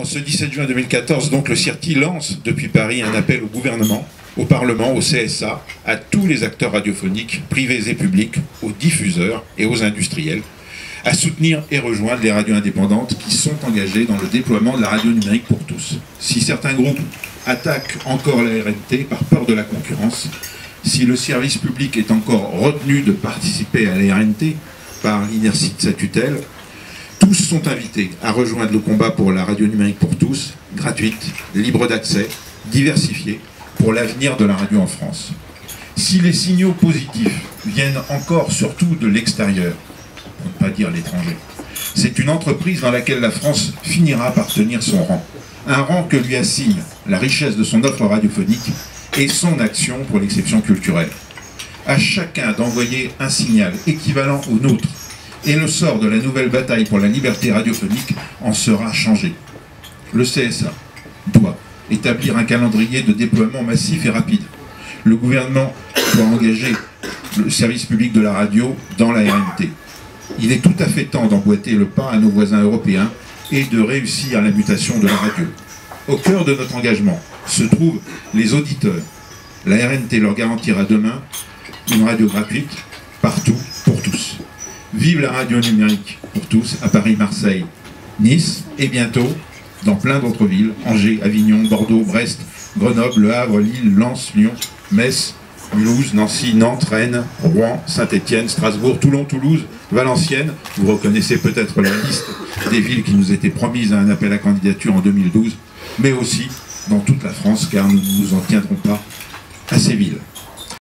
En ce 17 juin 2014, donc, le CIRTI lance depuis Paris un appel au gouvernement, au Parlement, au CSA, à tous les acteurs radiophoniques, privés et publics, aux diffuseurs et aux industriels, à soutenir et rejoindre les radios indépendantes qui sont engagées dans le déploiement de la radio numérique pour tous. Si certains groupes attaquent encore la RNT par peur de la concurrence, si le service public est encore retenu de participer à la RNT par l'inertie de sa tutelle, tous sont invités à rejoindre le combat pour la radio numérique pour tous, gratuite, libre d'accès, diversifiée, pour l'avenir de la radio en France. Si les signaux positifs viennent encore surtout de l'extérieur, pour ne pas dire l'étranger, c'est une entreprise dans laquelle la France finira par tenir son rang. Un rang que lui assigne la richesse de son offre radiophonique et son action pour l'exception culturelle. À chacun d'envoyer un signal équivalent au nôtre et le sort de la nouvelle bataille pour la liberté radiophonique en sera changé. Le CSA doit établir un calendrier de déploiement massif et rapide. Le gouvernement doit engager le service public de la radio dans la RNT. Il est tout à fait temps d'emboîter le pas à nos voisins européens et de réussir la mutation de la radio. Au cœur de notre engagement se trouvent les auditeurs. La RNT leur garantira demain une radio gratuite. Vive la radio numérique pour tous à Paris, Marseille, Nice et bientôt dans plein d'autres villes, Angers, Avignon, Bordeaux, Brest, Grenoble, Le Havre, Lille, Lens, Lyon, Metz, Mulhouse, Nancy, Nantes, Rennes, Rouen, Saint-Étienne, Strasbourg, Toulon, Toulouse, Valenciennes. Vous reconnaissez peut-être la liste des villes qui nous étaient promises à un appel à candidature en 2012, mais aussi dans toute la France, car nous ne nous en tiendrons pas à ces villes.